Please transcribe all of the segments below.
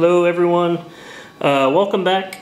Hello everyone, uh, welcome back.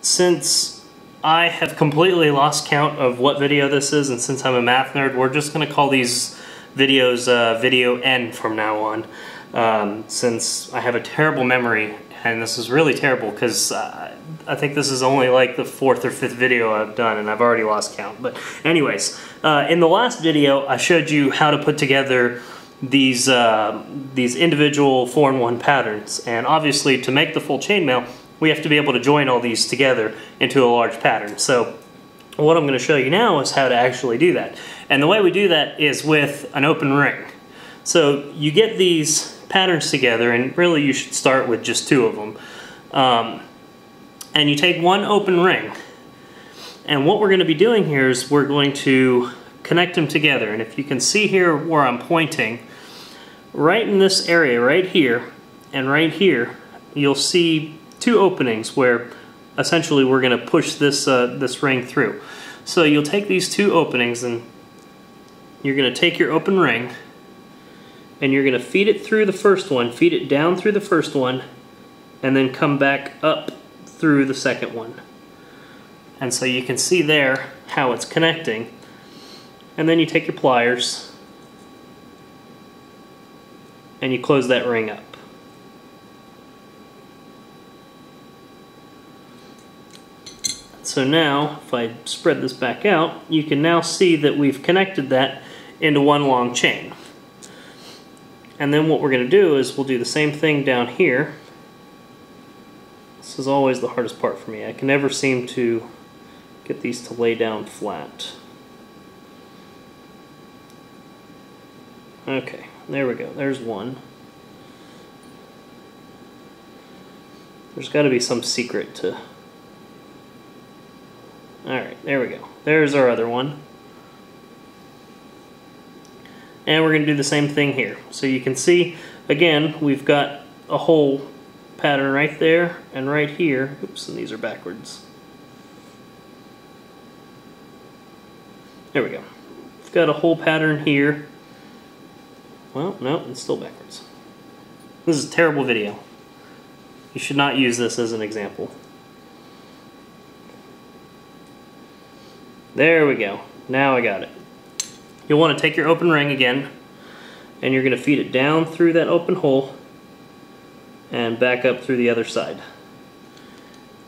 Since I have completely lost count of what video this is and since I'm a math nerd, we're just going to call these videos uh, video N from now on. Um, since I have a terrible memory and this is really terrible because uh, I think this is only like the fourth or fifth video I've done and I've already lost count. But anyways, uh, in the last video I showed you how to put together these uh, these individual 4 in 1 patterns and obviously to make the full chainmail we have to be able to join all these together into a large pattern. So what I'm going to show you now is how to actually do that. And the way we do that is with an open ring. So you get these patterns together and really you should start with just two of them. Um, and you take one open ring and what we're going to be doing here is we're going to connect them together. And if you can see here where I'm pointing right in this area right here and right here you'll see two openings where essentially we're going to push this uh, this ring through. So you'll take these two openings and you're going to take your open ring and you're going to feed it through the first one feed it down through the first one and then come back up through the second one. And so you can see there how it's connecting and then you take your pliers and you close that ring up. So now, if I spread this back out, you can now see that we've connected that into one long chain. And then what we're going to do is we'll do the same thing down here. This is always the hardest part for me. I can never seem to get these to lay down flat. Okay, there we go. There's one. There's got to be some secret to... Alright, there we go. There's our other one. And we're going to do the same thing here. So you can see, again, we've got a whole pattern right there and right here. Oops, and these are backwards. There we go. We've got a whole pattern here well, no, it's still backwards. This is a terrible video. You should not use this as an example. There we go. Now I got it. You'll want to take your open ring again and you're going to feed it down through that open hole and back up through the other side.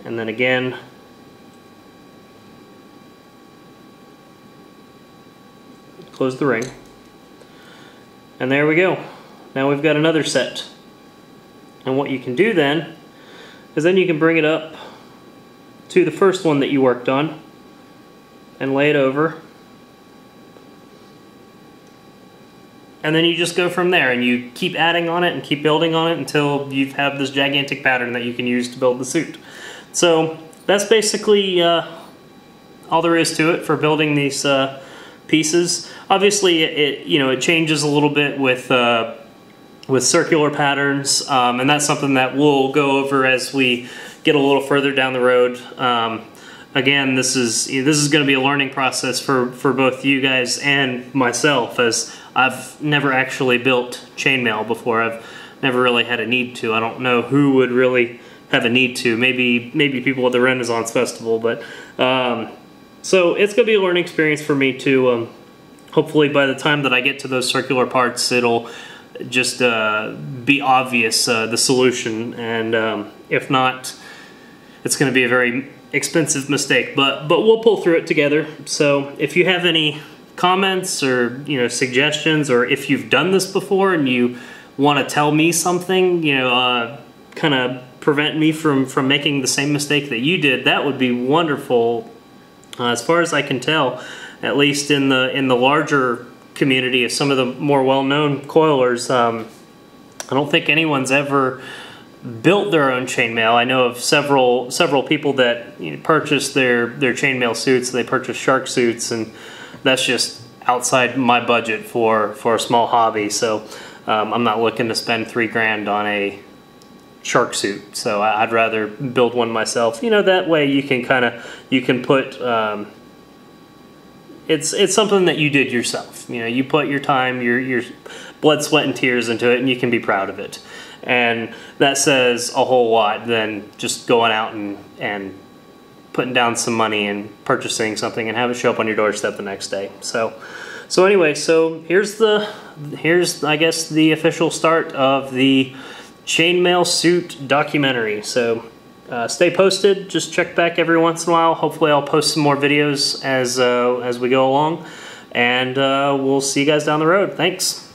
And then again, close the ring. And there we go. Now we've got another set. And what you can do then is then you can bring it up to the first one that you worked on and lay it over. And then you just go from there and you keep adding on it and keep building on it until you have this gigantic pattern that you can use to build the suit. So that's basically uh, all there is to it for building these uh, pieces. Obviously, it you know it changes a little bit with uh, with circular patterns, um, and that's something that we'll go over as we get a little further down the road. Um, again, this is this is going to be a learning process for for both you guys and myself, as I've never actually built chainmail before. I've never really had a need to. I don't know who would really have a need to. Maybe maybe people at the Renaissance Festival, but. Um, so it's going to be a learning experience for me too. Um, hopefully by the time that I get to those circular parts, it'll just uh, be obvious uh, the solution. And um, if not, it's going to be a very expensive mistake. But but we'll pull through it together. So if you have any comments or you know suggestions, or if you've done this before and you want to tell me something, you know, uh, kind of prevent me from from making the same mistake that you did, that would be wonderful uh, as far as I can tell, at least in the in the larger community of some of the more well-known coilers, um, I don't think anyone's ever built their own chainmail. I know of several several people that you know, purchase their their chainmail suits. They purchased shark suits, and that's just outside my budget for for a small hobby. So um, I'm not looking to spend three grand on a shark suit. So I'd rather build one myself. You know, that way you can kind of, you can put, um, it's, it's something that you did yourself. You know, you put your time, your, your blood, sweat, and tears into it, and you can be proud of it. And that says a whole lot than just going out and, and putting down some money and purchasing something and have it show up on your doorstep the next day. So, so anyway, so here's the, here's I guess the official start of the chainmail suit documentary. So uh, stay posted. Just check back every once in a while. Hopefully, I'll post some more videos as uh, as we go along, and uh, we'll see you guys down the road. Thanks.